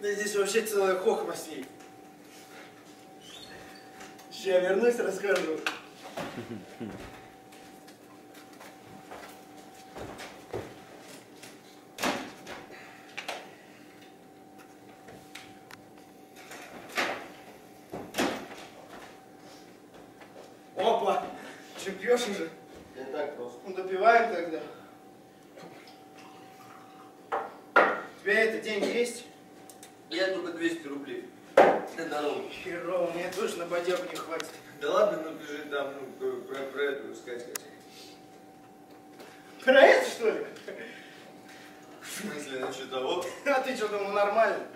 Да здесь вообще целая хохма с ней. Сейчас вернусь, расскажу. Опа! Че, пьешь уже? Я так просто. Ну, допиваем тогда. У тебя это, деньги есть? Я только 200 рублей. На дорогу. Херово, мне тоже на бодягу не хватит. Да ладно, ну ты же там ну, про, про эту сказать хотел. Про это, что ли? В смысле, ну что того? А ты что, думал, нормально?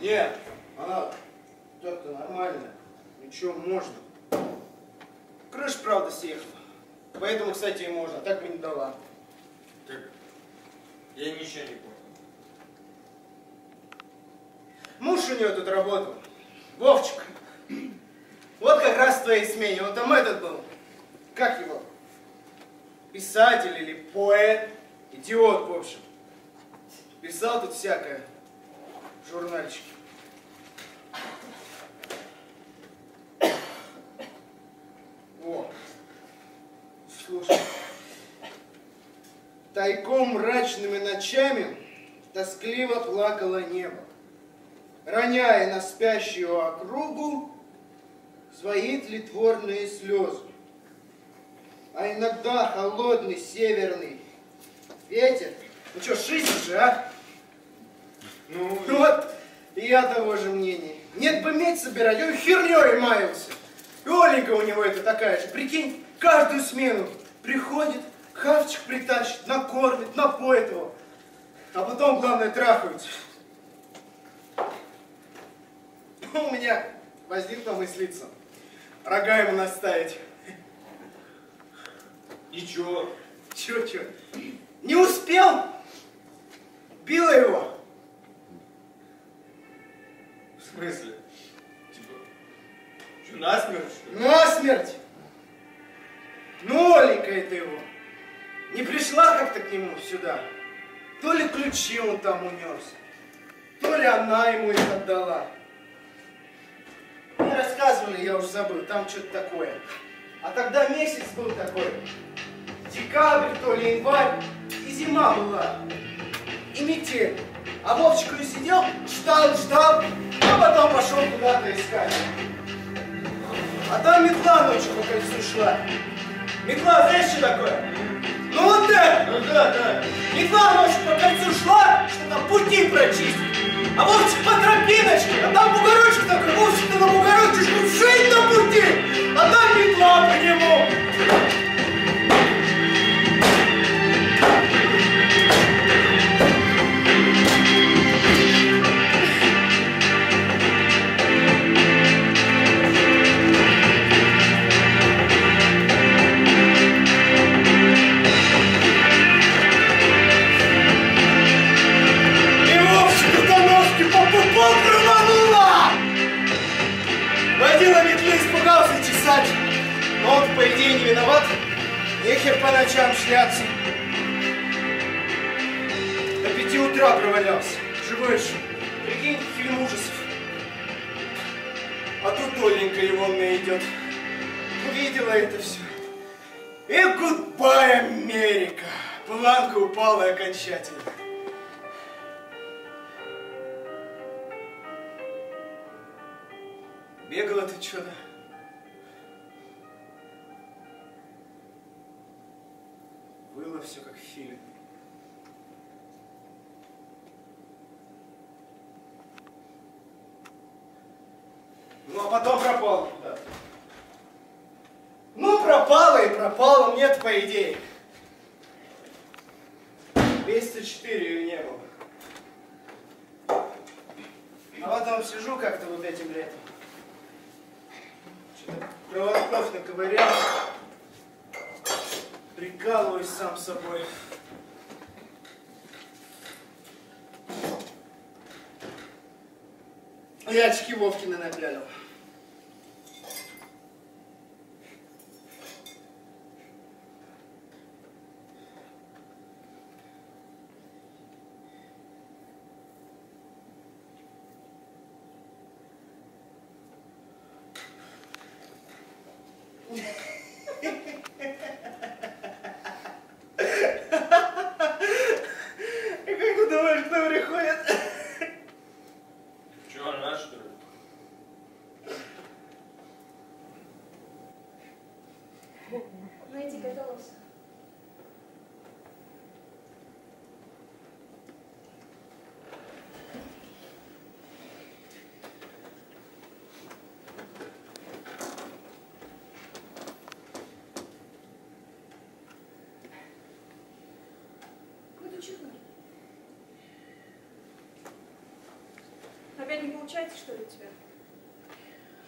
Нет, она так-то нормально. Ничего, можно. Крыша, правда, съехала. Поэтому, кстати, и можно. Так бы не дала. Так, я ничего не понял. Муж у нее тут работал. Вовчик. Вот как раз в твоей смене. Он там этот был. Как его? Писатель или поэт. Идиот, в общем. Писал тут всякое. В журнальчике. О. Слушай. Тайком мрачными ночами тоскливо плакало небо роняя на спящую округу свои тлетворные слезы. А иногда холодный северный ветер, ну что, жизнь же, а? Ну, Ну вот, и я того же мнения. Нет бы медь собирать, он херней маялся. И Оленька у него это такая же, прикинь, каждую смену приходит, хавчик притащит, накормит, напоит его. А потом, главное, трахаются. У меня возникла мыслица. Рога ему наставить. ничего. Чё, чё? Не успел? Била его. В смысле? Типа, что, насмерть, что ли? Насмерть! Ну, Оленька это его. Не пришла как-то к нему сюда. То ли ключи он там унес, то ли она ему их отдала. Мне рассказывали, я уже забыл, там что-то такое. А тогда месяц был такой. Декабрь, то ли январь, и зима была. И метель. А Вовчик и сидел, ждал, ждал, а потом пошел куда-то искать. А там метла ночью по кольцу шла. Метла, знаешь, что такое? Ну вот это! Ну да, да. Метла ночью по кольцу шла, что там пути прочистить. А Вовчик по тропиночке, а там бугорочек такой, Вовчик на бугорочке, чтобы жить на пути, а там метла по нему. Водила метлы испугался чесать. Но он, по идее, не виноват. Нехер по ночам шляться. До пяти утра провалялся. Живой же. Прикинь, фильм ужасов. А тут Оленька Ивонна идет. Увидела это все. И гудбай, Америка. Планка упала окончательно. Бегала ты что-то? Было все как в фильме. Ну, а потом пропала куда-то. Ну, пропала и пропала, мне-то по идее. Месяца четыре ее не было. А потом сижу как-то вот этим летом. Что-то проводков наковырял. Прикалываюсь сам собой. И очки Вовкины напялил. Опять не получается, что ли, у тебя?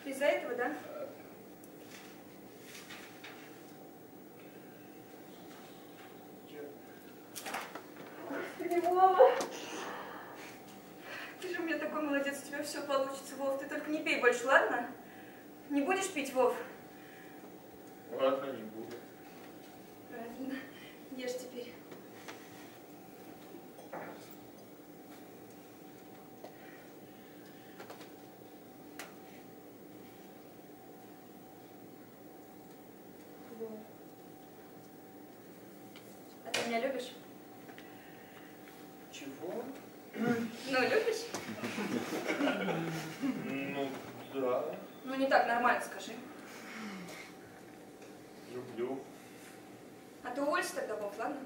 Из-за этого, да? Господи, Вова! Ты же у меня такой молодец, у тебя все получится, Вов. Ты только не пей больше, ладно? Не будешь пить, Вов? Ладно, не буду. Правильно. Ешь теперь. Вов. А ты меня любишь? Чего? Ну, любишь? Ну, да. Ну, не так, нормально скажи. Люблю. А ты уволься тогда, Вов, ладно?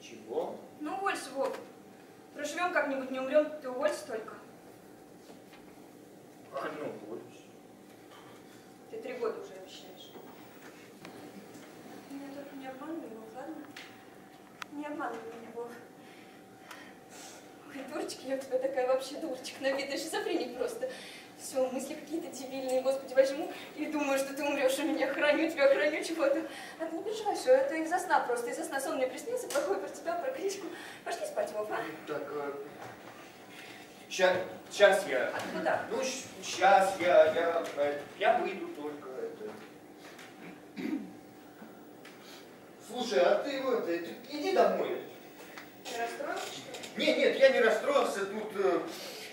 Чего? Ну, уволься, Вов. Проживем как-нибудь, не умрем, ты уволься только. А, ну, вот. Ты три года уже обещаешь. Меня только не обманывай, Вов, ладно? Не обманывай меня, Вов. Ой, дурочка, я у тебя такая вообще дурочка, на вид шизофреник просто. Все, мысли какие-то дебильные, господи, возьму и думаю, что ты умрешь, и меня храню, тебя храню чего-то. А ты не переживай, все, это из-за сна просто, из-за сна сон мне приснился, плохой про тебя, про Кришку. Пошли спать, Вов, а? Так, сейчас, сейчас я. А куда? Ну, сейчас я, я, э, я выйду только это. Слушай, а ты вот, э, иди домой. Ты расстроился, что ли? Нет, нет, я не расстроился. Тут, э,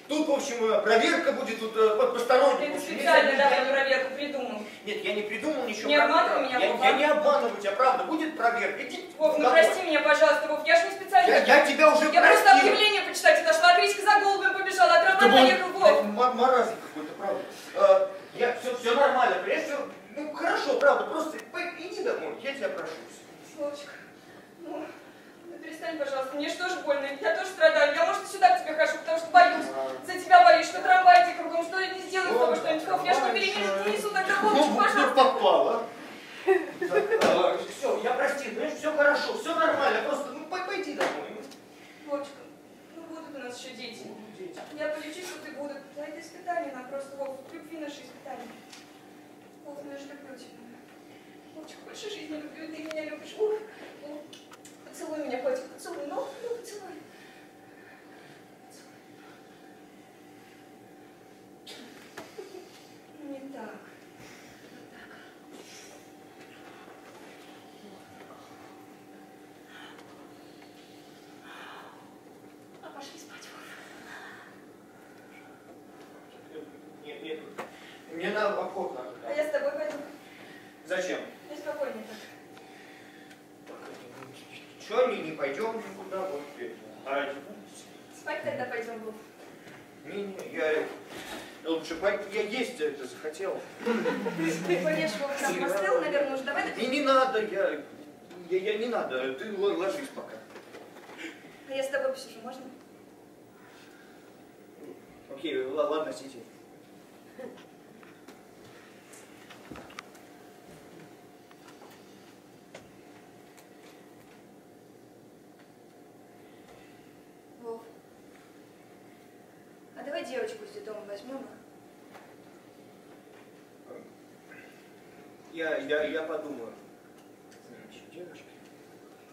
тут, в общем, э, проверка будет тут под посторонним. Ты специально давай проверку придумал. Нет, я не придумал ничего. Не обманывай меня, я, я не обманываю тебя, правда. Будет проверка. Иди Вов, ну прости меня, пожалуйста, Вов, я ж не специально. Я, я тебя уже Я просто простил. объявление почитать отошла, а Кричка за голубем побежала, романа был поехал Вов. ма- маразм какой-то, правда. Я, все, все нормально, понимаешь, все, ну хорошо, правда, просто иди домой, я тебя прошу. Вовочка, ну, ну перестань, пожалуйста, мне же тоже больно, я тоже страдаю. Я, может, сюда к тебе хожу, потому что боюсь. За тебя боюсь, что трамвай кругом, что я не сделаю с тобой что-нибудь. Я ж не беременна, не несу тогда, Вовчик, Ну, пожалуйста. попало. Все, я прости, знаешь, все хорошо, все нормально, просто, ну, пой- пойди домой. ну. Вовчика, ну будут у нас еще дети. Я полечусь, вот и будут. Да это испытание нам просто, Вов, любви наши испытания. Вов, ну я же люблю тебя. Вовчик, больше жизни люблю, и ты меня любишь. Ух, ух. Поцелуй меня, котик, поцелуй, ну, ну. Поцелуй. Не так. А пошли спать, Вов. Нет, нет, мне надо в обход надо. А я с тобой пойду. Зачем? Я спокойнее так. Че, не, не пойдем никуда, вот теперь. А, Спать тогда пойдем, Вов. не, не, я лучше пойти, я есть захотел. Поешь, Вов, там наверное, уже давай Не, не надо, я, я, я не надо, ты ложись пока. А я с тобой посижу, можно? Окей, ладно, сиди. Вов. А давай девочку из дома возьмем. а? Я, я, я подумаю.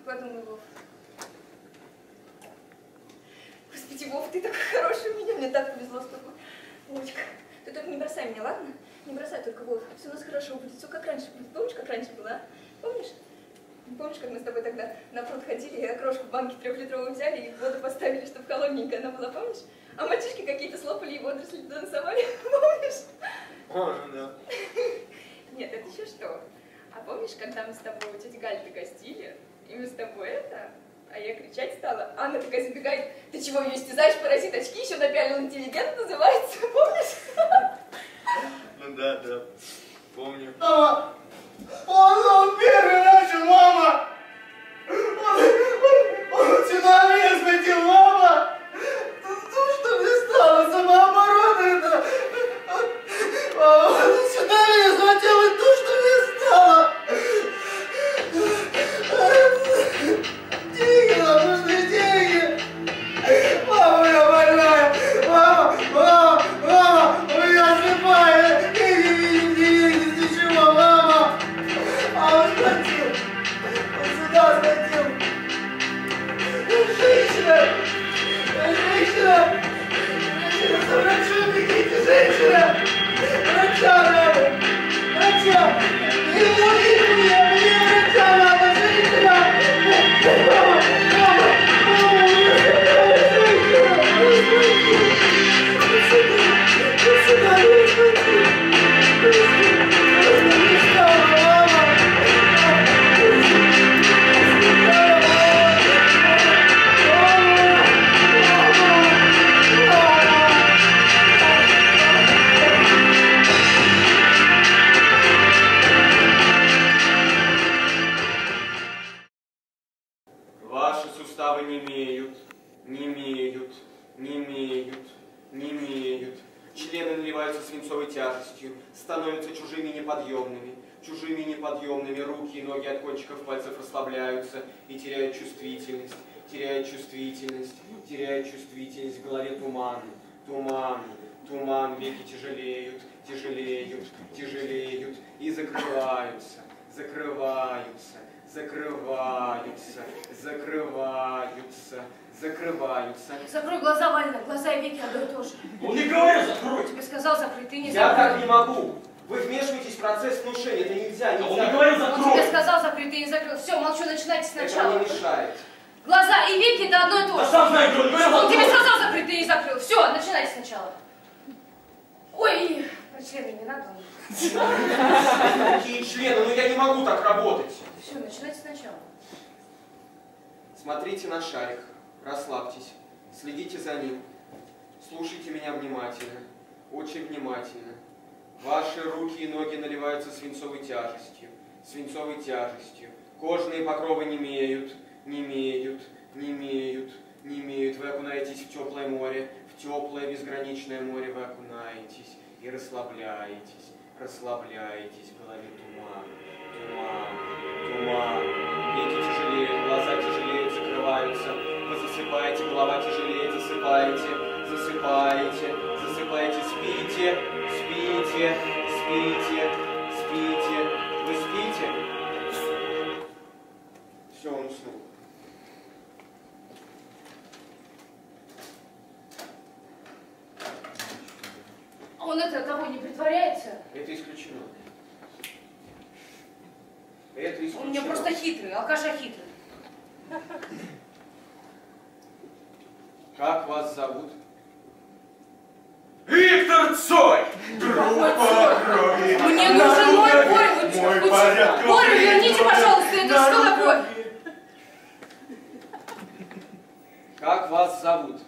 Подумай, Вов. Господи, Вов, ты такой хороший у меня, мне так повезло с тобой. Вовочка, ты только не бросай меня, ладно? Не бросай только, Вов. Все у нас хорошо будет, все как раньше будет. Помнишь, как раньше было, а? Помнишь? Помнишь, как мы с тобой тогда на пруд ходили, и окрошку в банке трехлитровую взяли и в воду поставили, чтобы холодненькая она была, помнишь? А мальчишки какие-то слопали и водоросли танцевали, помнишь? О, ну да. Нет, это еще что? А помнишь, когда мы с тобой у тети Гали гостили, и мы с тобой это, а я кричать стала, а она такая забегает, ты чего ее истязаешь, паразит, очки еще напялил, интеллигент называется, помнишь? Ну да, да. Помню. А, Он, он первый начал, мама! Он, он, он сюда голове туман, туман, туман. Веки тяжелеют, тяжелеют, тяжелеют и закрываются, закрываются, закрываются, закрываются, закрываются. Закрой глаза, Вальна, глаза и веки одно и то же. Он не говорил закрой. Тебе сказал закрой, ты не Я так закрыл. не могу. Вы вмешиваетесь в процесс внушения. Это нельзя, нельзя. Он не говорил Он закрой. тебе сказал закрой, ты не закрыл. Все, молчу, начинайте Это сначала. мне мешает. Глаза и веки это одно и то Да же. сам знаешь, он тебе сказал закрой, ты не закрыл. Все, начинайте сначала. Ой, про члены не надо. Какие члены? Ну я не могу так работать. Все, начинайте сначала. Смотрите на шарик. Расслабьтесь. Следите за ним. Слушайте меня внимательно. Очень внимательно. Ваши руки и ноги наливаются свинцовой тяжестью. Свинцовой тяжестью. Кожные покровы не имеют, теплое безграничное море вы окунаетесь и расслабляетесь, расслабляетесь. В голове туман, туман, туман. Веки тяжелеют, глаза тяжелеют, закрываются. Вы засыпаете, голова тяжелеет, засыпаете, засыпаете, засыпаете, спите, спите, спите, спите. Вы порядковый Боря, верните, пожалуйста, это что такое? Как вас зовут?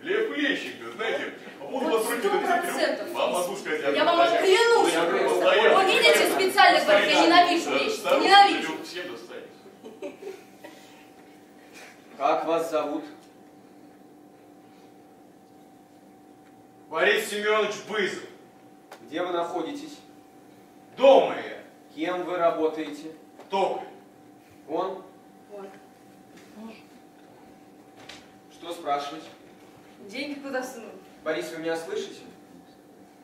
Лев Лещенко, знаете, по поводу Вот процентов. Вам могу сказать. Я вам клянусь. Я говорю, постоянно. Он, видите, специально говорит, я ненавижу вещи, ненавижу. Всем достанется. Как вас зовут? Борис Семенович Бызов. Где вы находитесь? Дома я. Кем вы работаете? Токарь. Он? Вот. Что спрашивать? Деньги куда сунул? Борис, вы меня слышите?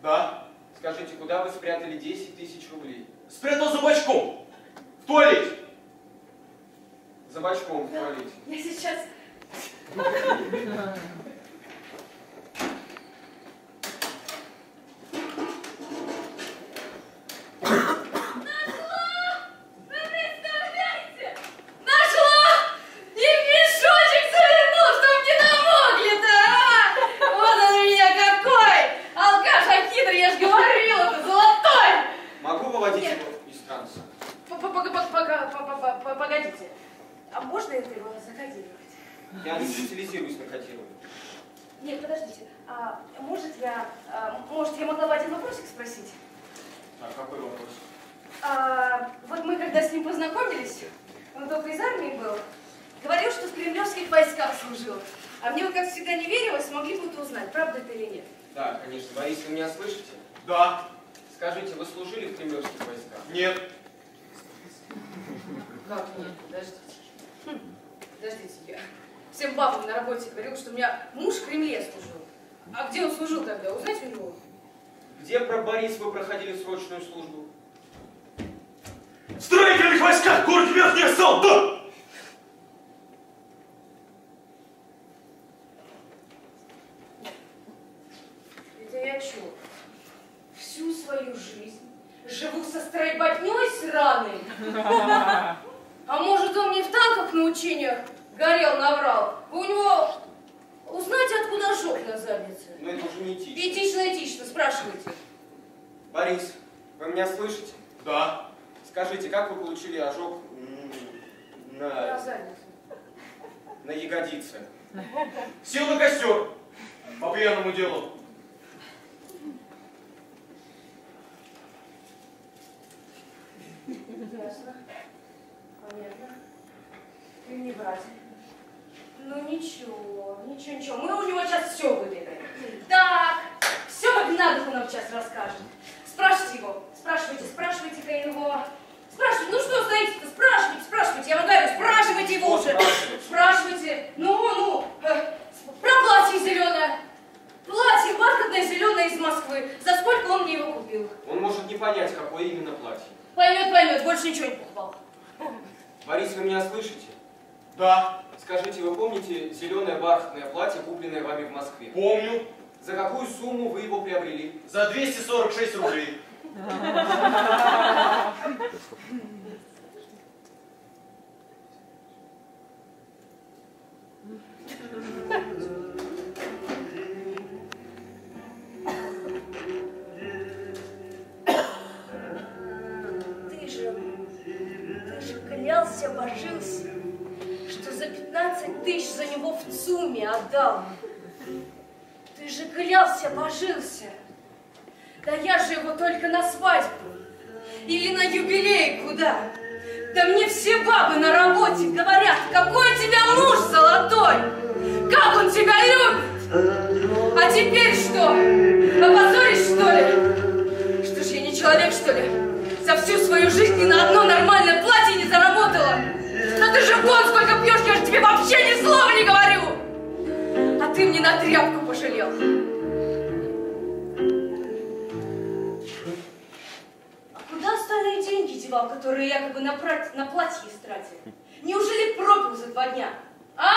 Да. Скажите, куда вы спрятали 10 тысяч рублей? Спрятал за бачком. В туалете. За бачком в туалете. Я сейчас... Вы представляете? Нашла! И мешочек завернул, чтоб не намокли-то, а! Вот он у меня какой! Алкаш хитрый, я ж говорила, это золотой! Могу выводить Нет. его из транса? П-п-п-п-п-п- Погодите. А можно это его закодировать? Я не специализируюсь на кодировании. Нет, подождите. А может я, а, может я могла бы один вопросик спросить? Так, какой вопрос? А, вот мы когда с ним познакомились, он только из армии был, говорил, что в кремлевских войсках служил. А мне, вот, как всегда, не верилось, могли бы это узнать, правда это или нет. Да, конечно. Борис, вы меня слышите? Да. Скажите, вы служили в кремлевских войсках? Нет. Как нет? Подождите. Хм, Подождите, я всем бабам на работе говорил, что у меня муж в Кремле служил. А где он служил тогда? Узнать у него? Где, про Борис, вы проходили срочную службу? В строительных войсках город Верхняя Салда! Это я чё? Всю свою жизнь живу со стройботней сраной? А может, он мне в танках на учениях горел, наврал? У него узнать, откуда ожог на заднице? Ну, это уже не этично. Этично, этично, спрашивайте. Борис, вы меня слышите? Да. Скажите, как вы получили ожог м, На на, задницу. на ягодице? Сел на костер. По пьяному делу. Ясно. Понятно. Ты не брать. Ну ничего, ничего, ничего. Мы у него сейчас все выбегаем. Так, все Магнадуху нам сейчас расскажет. Спрашивайте его, спрашивайте, спрашивайте-ка его. Спрашивайте, ну что стоите-то, спрашивайте, спрашивайте, я вам говорю, спрашивайте его уже. спрашивайте. Спрашивайте, ну, ну, э, про платье зеленое. Платье бархатное зеленое из Москвы. За сколько он мне его купил? Он может не понять, какое именно платье. Поймет, поймет, больше ничего не покупал. Борис, вы меня слышите? Да. Скажите, вы помните зеленое бархатное платье, купленное вами в Москве? Помню. За какую сумму вы его приобрели? За 246 рублей. Ты клялся, божился, что за 15 тысяч за него в ЦУМе отдал. Ты же клялся, божился. Да я же его только на свадьбу. Или на юбилей куда. Да мне все бабы на работе говорят, какой у тебя муж золотой. Как он тебя любит. А теперь что? Опозоришь, что ли? Что ж, я не человек, что ли? За всю свою жизнь ни на одно нормальное платье. Да ты же вон сколько пьешь, я же тебе вообще ни слова не говорю. А ты мне на тряпку пожалел. А куда остальные деньги девал, которые якобы на, прат- на платье истратил? Неужели пропил за два дня? А?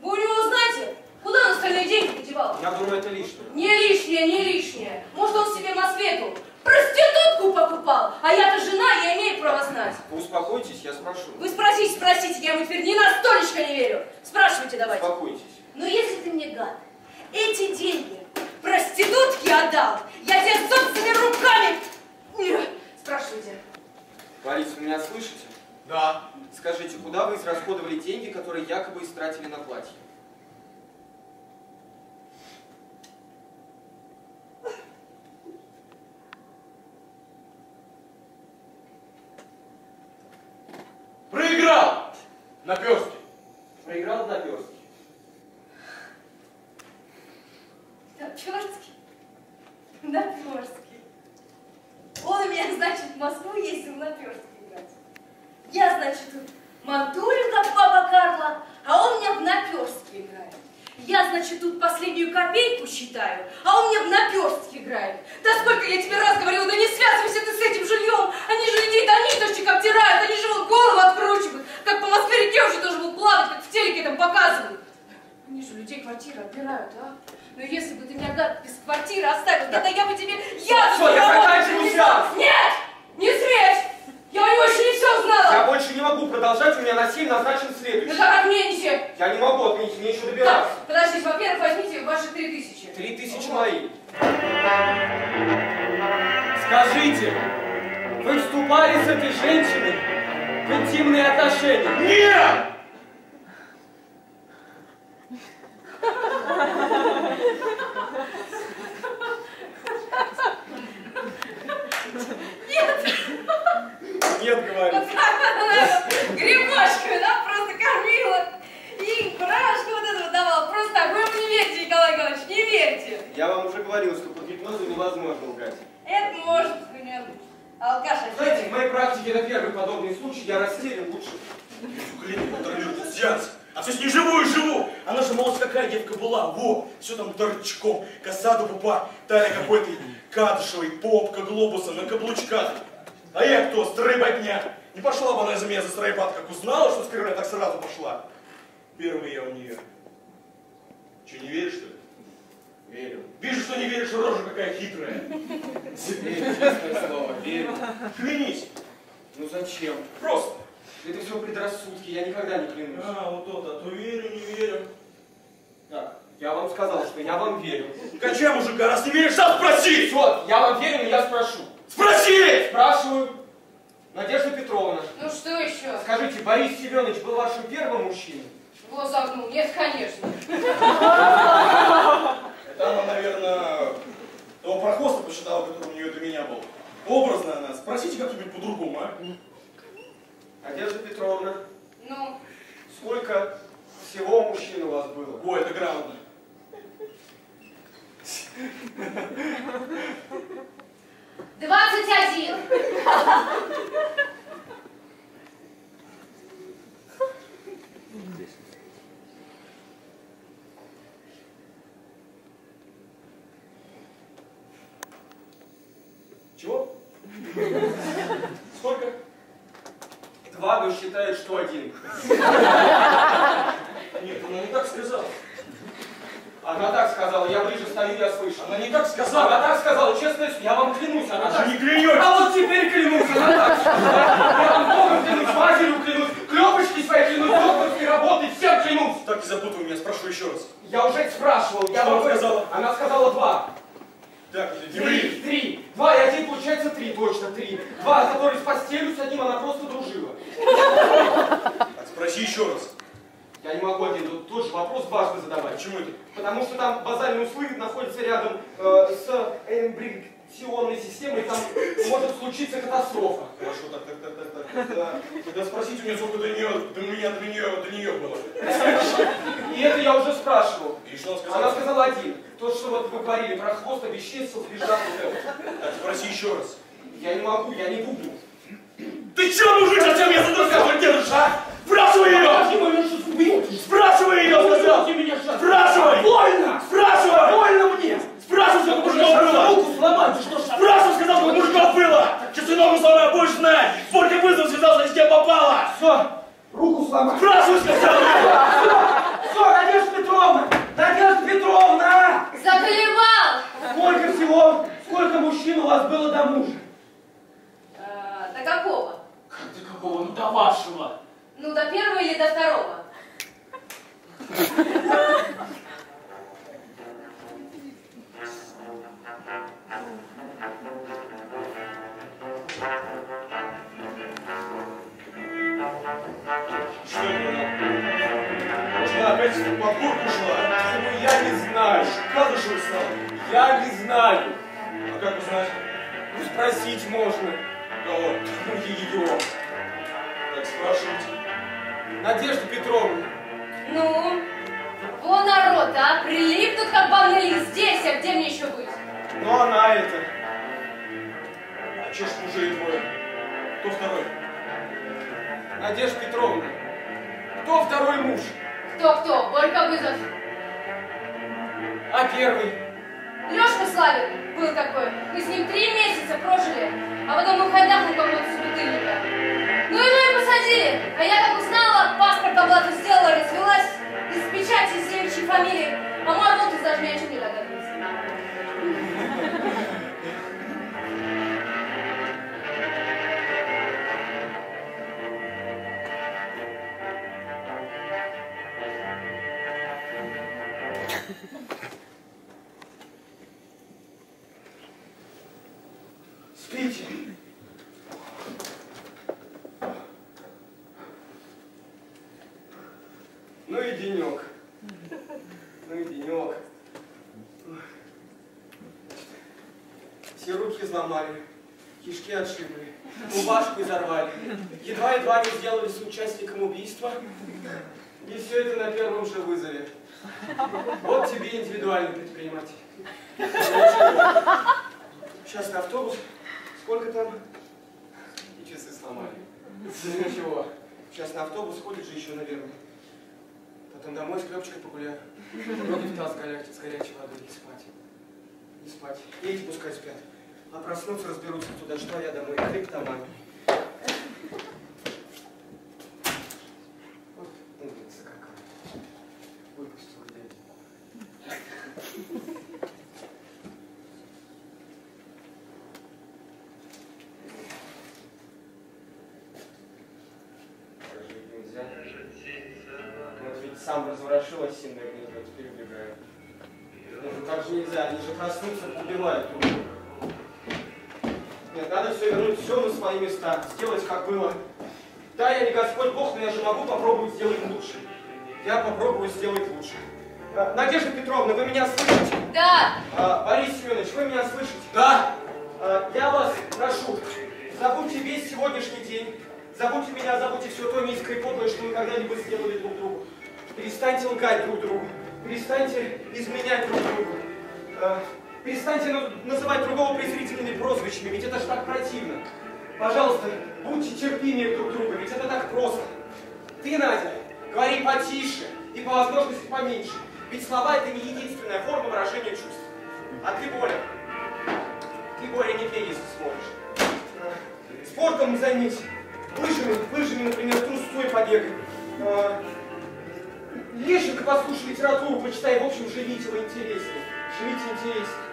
Вы у него знаете, куда он остальные деньги девал? Я думаю, это лишнее. Не лишнее, не лишнее. Может, он себе на свету проститутку покупал, а я-то жена, я имею право знать. Вы успокойтесь, я спрошу. Вы спросите, спросите, я ему теперь ни на столечко не верю. Спрашивайте давайте. Успокойтесь. Но если ты мне, гад, эти деньги проститутке отдал, я тебе собственными руками... Не, Спрашивайте. Борис, вы меня слышите? Да. Скажите, куда вы израсходовали деньги, которые якобы истратили на платье? Проиграл. Наперстки. Проиграл на перстке. Наперстки? Наперстки. Он у меня, значит, в Москву ездил наперстки играть. Я, значит, тут мантулю, как баба Карла, а он меня в наперстки играет. Я, значит, тут последнюю считаю, а он мне в наперстки играет. Да сколько я тебе раз говорила, да не связывайся ты с этим жильем. Они же людей до ниточек обтирают, они же вот голову откручивают. Как по Москве-реке уже тоже будут плавать, как в телеке там показывают. Они же людей квартиры отбирают, а? Ну если бы ты меня, гад, без квартиры оставил, тогда я бы тебе яд Всё, я этой женщиной в интимные отношения? Нет! Первый подобный случай я растерян лучше. Блин, контролирует сеанс. А все с ней живу и живу. Она же, мол, какая девка была. Во, все там торчком. Коса до пупа, талия какой-то кадышевой, попка глобуса на каблучках. А я кто? Стройботня. Не пошла бы она из-за меня за стройбат, как узнала, что скрывая, так сразу пошла. Первый я у нее. Че, не веришь, что ли? Верю. Вижу, что не веришь, рожа какая хитрая. Верю, честное слово, верю. Клянись. Ну зачем? Просто. Это все предрассудки, я никогда не клянусь. А, вот то-то, а то верю, не верю. Так, я вам сказал, что я вам верю. Качай, мужика, раз не веришь, сам спроси! Вот, я вам верю, но я спрошу. Спроси! Спрашиваю. Надежда Петровна, Ну что еще? скажите, Борис Семенович был вашим первым мужчиной? Его загнул. Нет, конечно. Это она, наверное, того прохвоста посчитала, который у нее до меня был. Образно она. Спросите как-нибудь по-другому, а? Надежда Петровна, Ну, сколько всего мужчин у вас было? Ой, это грамотно. двадцать один. Чего? Сколько? Два считает, что один. Нет, она не так сказала. Она так сказала, я ближе стою, я слышу. Она не так Она сказала. так сказала, честно, я вам клянусь, она Она так же не клянется. А вот теперь клянусь, она так сказала. Я вам Богом клянусь, матерью клянусь, клепочки своей клянусь, докторской работой, всем клянусь. Так не запутывай меня, спрошу еще раз. Я уже спрашивал, я Что вам она сказала? Она сказала два. Так, Три, Деври. три. Два и один, получается три, точно три. Два, которые с постелью, с одним она просто дружила. Так, спроси еще раз. Я не могу один, тут тот же вопрос дважды задавать. Почему это? Потому что там базальный узлы находится рядом э, с эмбрикационной системой, там может случиться катастрофа. Хорошо, так, так, так, так, так. Тогда, тогда спросите у меня, сколько до нее, до меня, до нее, до нее было. И это я уже спрашивал. И что она сказала? Она сказала один. То, что вот вы говорили про хвост, обесчестил, лежал вот это. Так, спроси еще раз. Я не могу, я не буду. Ты че, мужик, зачем я задержал Спросить можно. Кого? Ну, ее. Так, спрашивайте. Надежда Петровна. Ну, вон народ, а, прилипнут как банный лист здесь, а где мне еще быть? Ну, она это. А чё ж мужей двое? Кто второй? Надежда Петровна. Кто второй муж? Кто-кто? Борька вызов. А первый? Лешка Славин был такой. Мы с ним три месяца прожили, а потом он хайдахнул кого-то с бутыльника. Ну и посадили. А я как узнала, паспорт оплату сделала, развелась из печати с девичьей фамилией. А мой Волтус даже не догадывается. Спите. Ну и денек. Ну и денек. Все руки сломали, кишки отшибли, рубашку изорвали. Едва-едва не сделали участником убийства. И все это на первом же вызове. Вот тебе индивидуальный предприниматель. Сейчас на автобус. Сколько там? И часы сломали. Ничего, сейчас на автобус ходит же еще, наверное. Потом домой с Клепчикой погуляю. Ноги в таз горячей, с горячей водой и спать. Не спать. Эти пускай спят. А проснутся, разберутся, туда что я домой. Криптоман. Вот умница какая. Выпустил дядя. Прожить нельзя. Вот ведь сам разворошил осиное гнездо, теперь убегает. Ну же так же нельзя, они же проснутся, убивают друг друга. Нет, надо все вернуть, все на свои места, сделать как было. Да, я не Господь Бог, но я же могу попробовать сделать лучше. Я попробую сделать лучше. А, Надежда Петровна, вы меня слышите? Да, А, Борис Семенович, вы меня слышите? Да? А, Я вас прошу, забудьте весь сегодняшний день, забудьте меня, забудьте все то низкое и подлое, что вы когда-либо сделали друг другу. Перестаньте лгать друг другу, перестаньте изменять друг другу. А, Перестаньте на- называть другого презрительными прозвищами, ведь это ж так противно. Пожалуйста, будьте терпимее друг друга, ведь это так просто. Ты, Надя, говори потише и по возможности поменьше, ведь слова это не единственная форма выражения чувств. А ты, Боря, ты, Боря, не пей, если сможешь. Э, Спортом займись. Лыжами, лыжами, например, трусцой побегай. Лещенко послушай литературу, почитай. В общем, живите вы интереснее. Живите интереснее.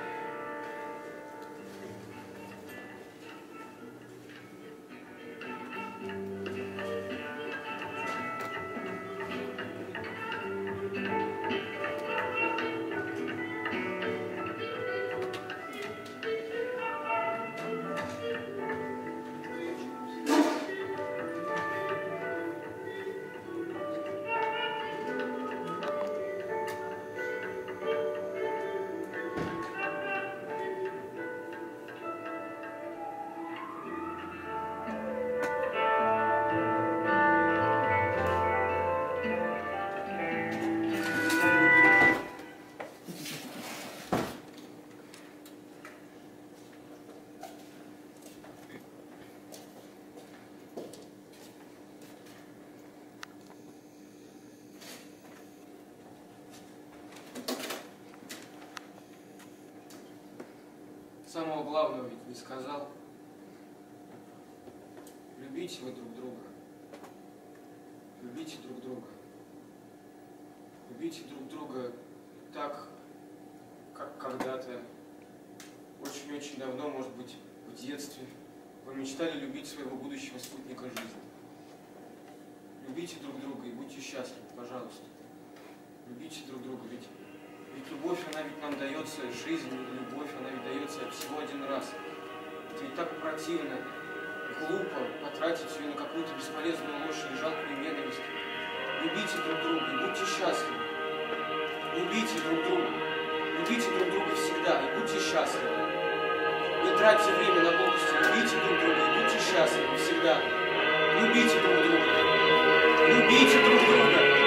Самого главного ведь не сказал. Любите вы друг друга. Любите друг друга. Любите друг друга так, как когда-то, очень-очень давно, может быть, в детстве, вы мечтали любить своего будущего спутника жизни. Любите друг друга и будьте счастливы, пожалуйста. Любите друг друга, ведь, она ведь нам дается, жизнь, любовь, она ведь дается всего один раз. Это ведь так противно, глупо потратить ее на какую-то бесполезную ложь или жалкую ненависть. Любите друг друга и будьте счастливы. Любите друг друга. Любите друг друга всегда и будьте счастливы. Не тратьте время на глупости. Любите друг друга и будьте счастливы всегда. Любите друг друга. Любите друг друга.